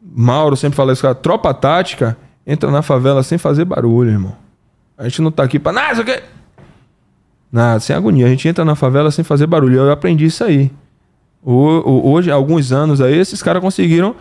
Mauro sempre fala isso, cara. Tropa tática entra na favela sem fazer barulho, irmão. A gente não tá aqui pra nada, isso. Nada, sem agonia. A gente entra na favela sem fazer barulho. Eu aprendi isso aí. Hoje, alguns anos aí, esses caras conseguiram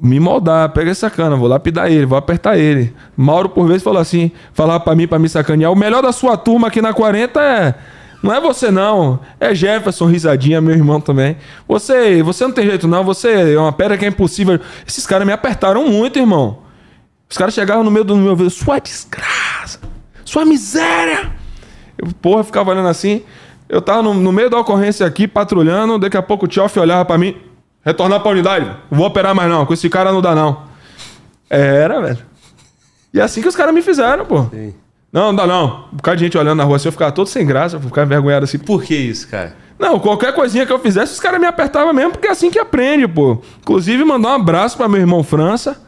me moldar. Pega essa cana, vou lapidar ele, vou apertar ele. Mauro, por vezes, falou assim: falava pra mim, pra me sacanear. O melhor da sua turma aqui na 40 é. Não é você, não. É Jefferson, risadinha, meu irmão também. Você, você não tem jeito, não. Você é uma pedra que é impossível. Esses caras me apertaram muito, irmão. Os caras chegavam no meio do meu ouvido, sua desgraça, sua miséria. Eu, porra, ficava olhando assim. Eu tava no, no, meio da ocorrência aqui, patrulhando. Daqui a pouco o Tioff olhava pra mim. Retornar pra unidade. Vou operar mais não. Com esse cara não dá não. Era, velho. E é assim que os caras me fizeram, pô. Sim. Não, não dá não. Um bocado de gente olhando na rua assim, eu ficava todo sem graça, eu ficava envergonhado assim. Por que isso, cara? Não, qualquer coisinha que eu fizesse, os caras me apertavam mesmo, porque é assim que aprende, pô. Inclusive, mandar um abraço pra meu irmão França,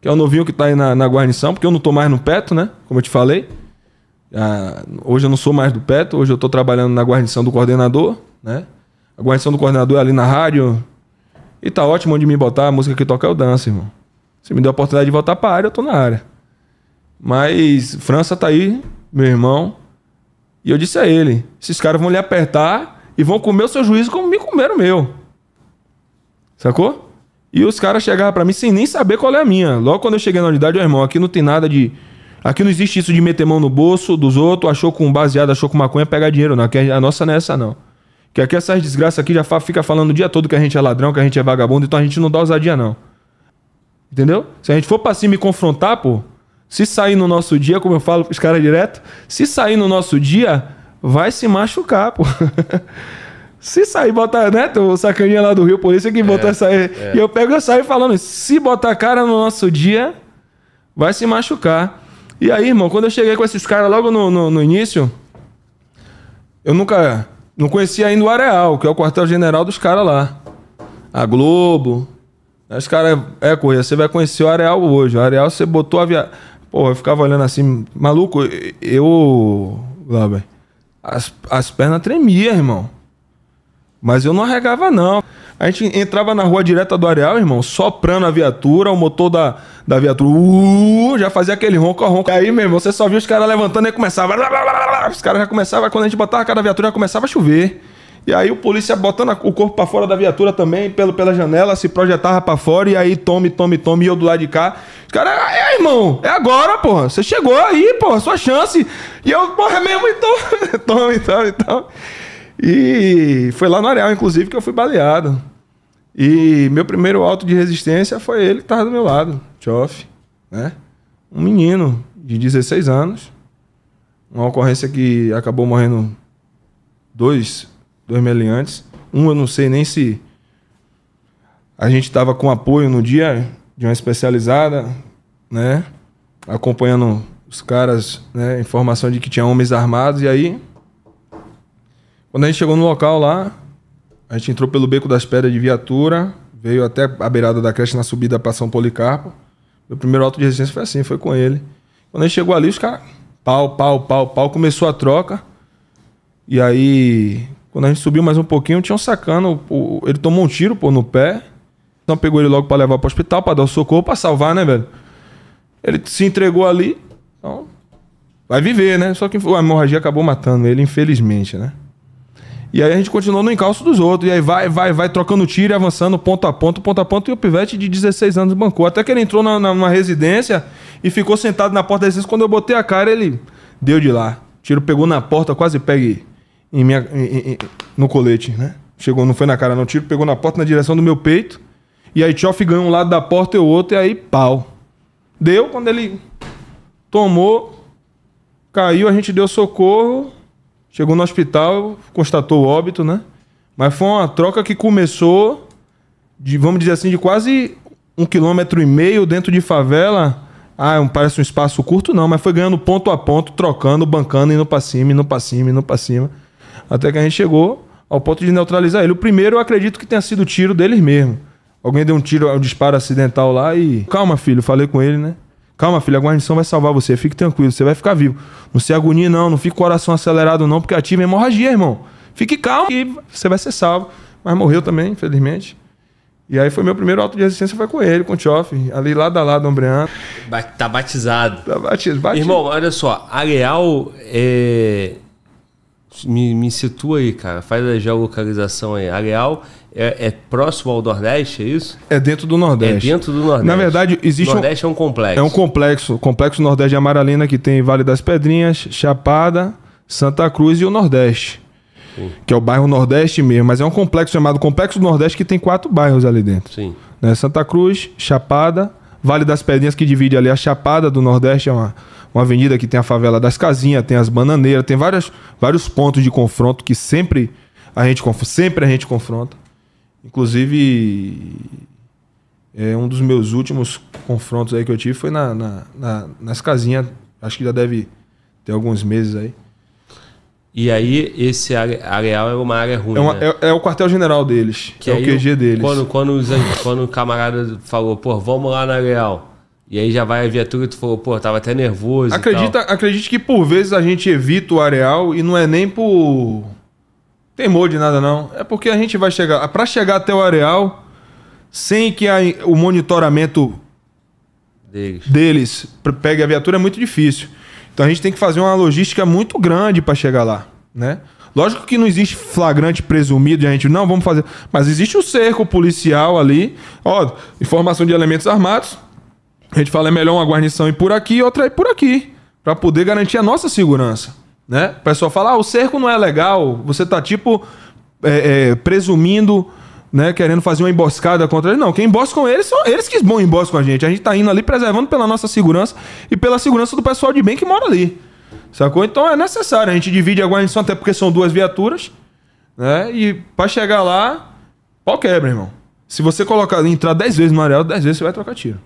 que é o novinho que tá aí na, na guarnição, porque eu não tô mais no Peto, né? Como eu te falei. Ah, hoje eu não sou mais do Peto, hoje eu tô trabalhando na guarnição do coordenador, né? A guarnição do coordenador é ali na rádio. E tá ótimo onde me botar, a música que toca é o dança, irmão. Se me deu a oportunidade de voltar pra área, eu tô na área. Mas França tá aí, meu irmão. E eu disse a ele: esses caras vão lhe apertar e vão comer o seu juízo como me comeram o meu. Sacou? E os caras chegavam para mim sem nem saber qual é a minha. Logo quando eu cheguei na unidade, meu irmão, aqui não tem nada de. Aqui não existe isso de meter mão no bolso dos outros, achou com baseado, achou com maconha, pegar dinheiro, não. Aqui a nossa não é essa, não. Que aqui essas desgraças aqui já fica falando o dia todo que a gente é ladrão, que a gente é vagabundo, então a gente não dá ousadia, não. Entendeu? Se a gente for pra cima e confrontar, pô, se sair no nosso dia, como eu falo pros caras direto, se sair no nosso dia, vai se machucar, pô. se sair, botar, né? O sacaninha lá do Rio, polícia que botou é, essa aí. É. E eu pego e saio falando, se botar cara no nosso dia, vai se machucar. E aí, irmão, quando eu cheguei com esses caras logo no, no, no início, eu nunca. Não conhecia ainda o Areal, que é o quartel-general dos caras lá. A Globo. Os caras, é, Correia, você vai conhecer o Areal hoje. O Areal, você botou a viagem. Pô, eu ficava olhando assim, maluco, eu. Glauber, as, as pernas tremiam, irmão. Mas eu não arregava, não. A gente entrava na rua direta do areal, irmão, soprando a viatura, o motor da, da viatura, uh, já fazia aquele ronco, ronco. Aí, meu irmão, você só via os caras levantando e começava. Os caras já começavam, quando a gente botava a cara da viatura, já começava a chover. E aí o polícia botando o corpo para fora da viatura também, pelo, pela janela, se projetava para fora, e aí tome, tome, tome, e eu do lado de cá. Os caras, é, irmão, é agora, porra. Você chegou aí, porra, sua chance. E eu, porra, é mesmo, então. tome, tome, tome. E foi lá no areal, inclusive, que eu fui baleado. E meu primeiro auto de resistência foi ele que tava do meu lado, Tchoff, né? Um menino de 16 anos. Uma ocorrência que acabou morrendo dois dois meliantes. Um eu não sei nem se a gente estava com apoio no dia de uma especializada, né? Acompanhando os caras, né? Informação de que tinha homens armados. E aí, quando a gente chegou no local lá, a gente entrou pelo Beco das Pedras de viatura, veio até a beirada da creche na subida para São Policarpo. Meu primeiro auto de resistência foi assim, foi com ele. Quando a gente chegou ali, os caras, pau, pau, pau, pau, começou a troca. E aí, quando a gente subiu mais um pouquinho, tinha um sacano. O, ele tomou um tiro pô, no pé. Então pegou ele logo para levar para o hospital, para dar o socorro, para salvar, né, velho? Ele se entregou ali. Então, vai viver, né? Só que a hemorragia acabou matando ele, infelizmente, né? E aí a gente continuou no encalço dos outros. E aí vai, vai, vai trocando tiro e avançando ponto a ponto, ponto a ponto. E o pivete de 16 anos bancou. Até que ele entrou na, na, numa residência e ficou sentado na porta da residência. Quando eu botei a cara, ele deu de lá. O tiro pegou na porta, quase pegue em minha, em, em, no colete, né? Chegou, não foi na cara, não. Tiro pegou na porta na direção do meu peito. E aí Tchoff ganhou um lado da porta e o outro, e aí pau. Deu, quando ele tomou, caiu, a gente deu socorro. Chegou no hospital, constatou o óbito, né? Mas foi uma troca que começou de, vamos dizer assim, de quase um quilômetro e meio dentro de favela ah, parece um espaço curto, não, mas foi ganhando ponto a ponto, trocando, bancando, indo pra cima, indo pra cima, indo pra cima. Até que a gente chegou ao ponto de neutralizar ele. O primeiro eu acredito que tenha sido o tiro deles mesmo. Alguém deu um tiro, um disparo acidental lá e. Calma, filho, falei com ele, né? Calma, filho, a guarnição vai salvar você, fique tranquilo, você vai ficar vivo. Não se agonie, não, não fique com o coração acelerado, não, porque ativa hemorragia, irmão. Fique calmo e você vai ser salvo. Mas morreu também, infelizmente. E aí foi meu primeiro auto de resistência, foi com ele, com o Tchoff, ali lado a lado, ombreando. Tá batizado. Tá batido, batido. Irmão, olha só, Areal é. Me, me situa aí, cara. Faz a geolocalização aí. Areal é, é próximo ao Nordeste, é isso? É dentro do Nordeste. É dentro do Nordeste. Na verdade, existe um, Nordeste é um complexo. é um complexo, complexo Nordeste de Amaralina que tem Vale das Pedrinhas, Chapada, Santa Cruz e o Nordeste. Que é o bairro Nordeste mesmo, mas é um complexo chamado Complexo do Nordeste que tem quatro bairros ali dentro. Sim. né? Santa Cruz, Chapada, Vale das Pedrinhas, que divide ali a Chapada do Nordeste, é uma, uma avenida que tem a favela das Casinhas, tem as bananeiras, tem várias, vários pontos de confronto que sempre a gente, sempre a gente confronta. Inclusive, é, um dos meus últimos confrontos aí que eu tive foi na, na- na- nas casinhas, acho que já deve ter alguns meses aí. E aí, esse are- Areal é uma área ruim. É, uma- né? é- é o quartel-general deles, que é o aí, QG deles. Quando, quando, os- quando o camarada falou, pô, vamos lá na Areal. E aí já vai a viatura e tu falou, pô, tava até nervoso. Acredita, acredite que por vezes a gente evita o areal e não é nem por temor de nada, não. É porque a gente vai chegar. Para chegar até o areal, sem que a- o monitoramento deles. deles pegue a viatura, é muito difícil. Então a gente tem que fazer uma logística muito grande para chegar lá, né? Lógico que não existe flagrante presumido, e a gente não vamos fazer, mas existe o cerco policial ali, ó, informação de elementos armados. A gente fala é melhor uma guarnição ir por aqui e outra ir por aqui, para poder garantir a nossa segurança, né? O pessoal fala, ah, o cerco não é legal, você tá tipo é, é, presumindo, né, querendo fazer uma emboscada contra eles. Não, quem emboscam eles são eles que vão emboscam a gente. A gente tá indo ali preservando pela nossa segurança e pela segurança do pessoal de bem que mora ali. Sacou? Então é necessário. A gente divide a guarnição até porque são duas viaturas, né? E para chegar lá, pau quebra, irmão. Se você colocar, entrar 10 vezes no areal, 10 vezes você vai trocar tiro.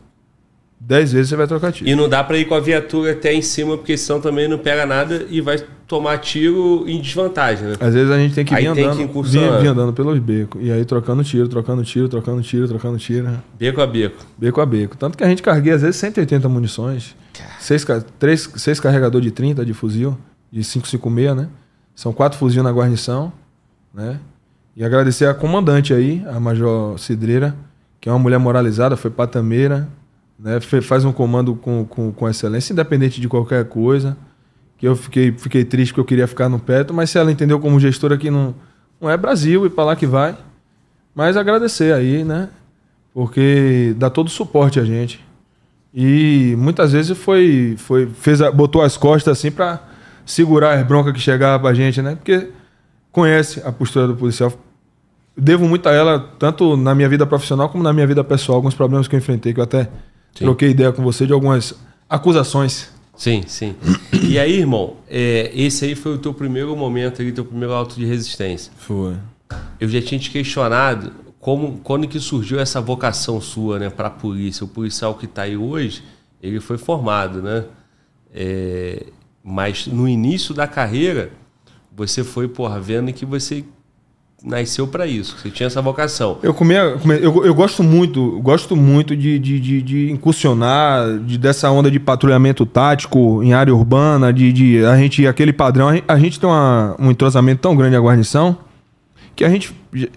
10 vezes você vai trocar tiro. E não dá pra ir com a viatura até em cima, porque senão também não pega nada e vai tomar tiro em desvantagem, né? Às vezes a gente tem que Aí vir tem andando, que vir, vir andando pelos becos. E aí trocando tiro, trocando tiro, trocando tiro, trocando tiro. né? Beco a beco. Beco a beco. Tanto que a gente carreguei às vezes 180 munições. Seis, três, seis carregador de 30 de fuzil, de 556, né? São quatro fuzil na guarnição, né? E agradecer a comandante aí, a Major Cidreira, que é uma mulher moralizada, foi patameira, né? Faz um comando com, com, com excelência, independente de qualquer coisa. Que eu fiquei, fiquei triste porque eu queria ficar no perto, mas se ela entendeu como gestora que não, não é Brasil e para lá que vai. Mas agradecer aí, né? Porque dá todo o suporte a gente. E muitas vezes foi, foi fez a- botou as costas assim para segurar as broncas que chegavam pra gente, né? Porque conhece a postura do policial. Devo muito a ela, tanto na minha vida profissional como na minha vida pessoal, alguns problemas que eu enfrentei, que eu até Sim. troquei ideia com você de algumas acusações. Sim, sim. E aí, irmão, é, esse aí foi o teu primeiro momento ali, teu primeiro auto de resistência. Foi. Eu já tinha te questionado como, quando que surgiu essa vocação sua, né, pra polícia. O policial que tá aí hoje, ele foi formado, né? É, mas no início da carreira, você foi, porra, vendo que você nasceu pra isso. Você tinha essa vocação. Eu, comia, eu, eu gosto muito, gosto muito de, de, de, de incursionar, de, dessa onda de patrulhamento tático em área urbana, de, de a gente, aquele padrão. A gente, a gente tem uma- um entrosamento tão grande na guarnição que a gente.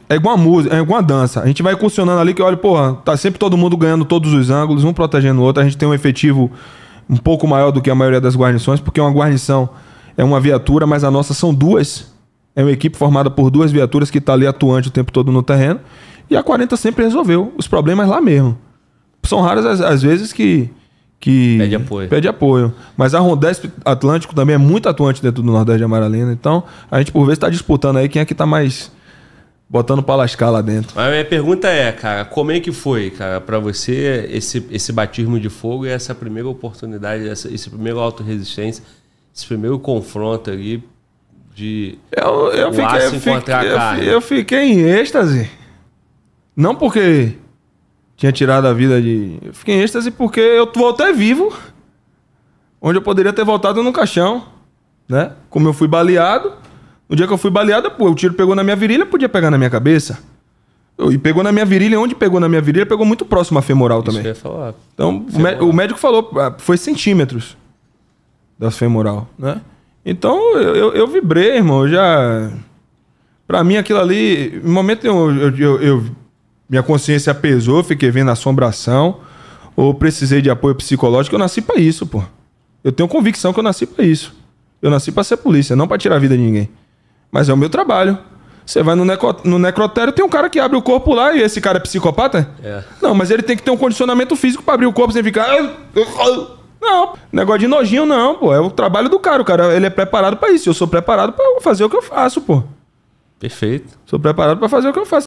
É igual a música, é igual a dança. A gente vai incursionando ali que, olha, porra, tá sempre todo mundo ganhando todos os ângulos, um protegendo o outro. A gente tem um efetivo um pouco maior do que a maioria das guarnições, porque uma guarnição é uma viatura, mas a nossa são duas. É uma equipe formada por duas viaturas que está ali atuante o tempo todo no terreno. E a 40 sempre resolveu os problemas lá mesmo. São raras as, as vezes que, que. Pede apoio. Pede apoio. Mas a Rondesp Atlântico também é muito atuante dentro do Nordeste de Amaralina. Então, a gente por vezes está disputando aí quem é que está mais botando para lascar lá dentro. Mas a minha pergunta é, cara, como é que foi, cara, pra você esse, esse batismo de fogo e essa primeira oportunidade, essa, esse primeiro auto-resistência, esse primeiro confronto ali de Eu, eu, fiquei, eu, fiquei, eu, eu fiquei em êxtase. Não porque tinha tirado a vida de. Eu fiquei em êxtase porque eu voltei vivo. Onde eu poderia ter voltado no caixão. Né? Como eu fui baleado. No dia que eu fui baleado, pô, o tiro pegou na minha virilha, podia pegar na minha cabeça. E pegou na minha virilha, onde pegou na minha virilha, pegou muito próximo à femoral isso também. Então, o, mé- o médico falou, ah, foi centímetros da femoral, né? Então, eu, eu, eu vibrei, irmão. Eu já. Pra mim, aquilo ali. No momento eu, eu, minha consciência pesou, fiquei vendo assombração, ou precisei de apoio psicológico, eu nasci pra isso, pô. Eu tenho convicção que eu nasci pra isso. Eu nasci pra ser polícia, não pra tirar a vida de ninguém. Mas é o meu trabalho. Você vai no, necro, no necrotério, tem um cara que abre o corpo lá e esse cara é psicopata? É. Não, mas ele tem que ter um condicionamento físico pra abrir o corpo sem ficar. Não, negócio de nojinho não, pô. É o trabalho do cara. O cara ele é preparado pra isso. Eu sou preparado pra fazer o que eu faço, pô. Perfeito. Sou preparado pra fazer o que eu faço.